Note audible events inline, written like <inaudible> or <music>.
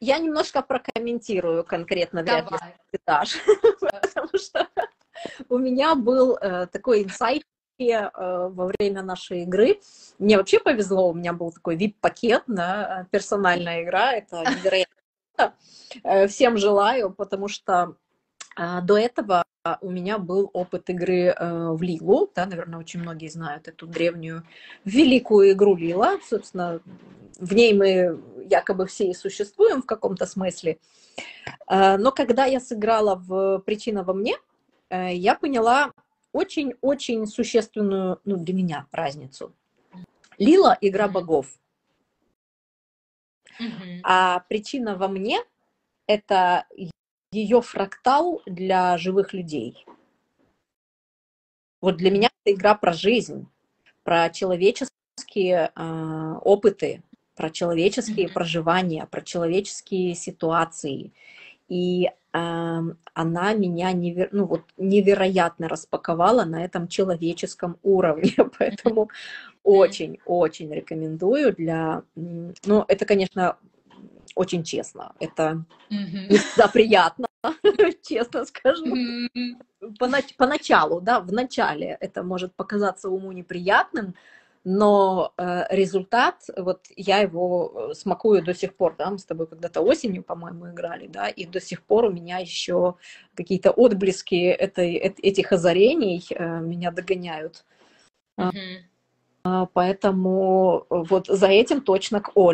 Я немножко прокомментирую конкретно, вряд ли ты дашь, <laughs> потому что у меня был э, такой инсайт э, во время нашей игры. Мне вообще повезло, у меня был такой VIP-пакет, да, персональная игра, это невероятно. Э, всем желаю, потому что до этого у меня был опыт игры в Лилу, да, наверное, очень многие знают эту древнюю великую игру Лила, собственно, в ней мы якобы все и существуем в каком-то смысле. Э, но когда я сыграла в «Причина во мне», э, я поняла очень-очень существенную, ну, для меня разницу. Лила – игра богов. А причина во мне – это ее фрактал для живых людей. Вот для меня это игра про жизнь, про человеческие э, опыты, про человеческие проживания, про человеческие ситуации. И э, она меня невер... ну, вот, невероятно распаковала на этом человеческом уровне. <laughs> Поэтому очень-очень рекомендую для... Ну, это, конечно, очень честно. Это mm-hmm. не всегда приятно, <laughs> честно скажу. Mm-hmm. Поначалу, да, в начале это может показаться уму неприятным, но э, результат, вот я его э, смакую до сих пор, да, мы с тобой когда-то осенью, по-моему, играли, да, и до сих пор у меня еще какие-то отблески этой, этих озарений э, меня догоняют. Mm-hmm. Поэтому вот за этим точно к Оле.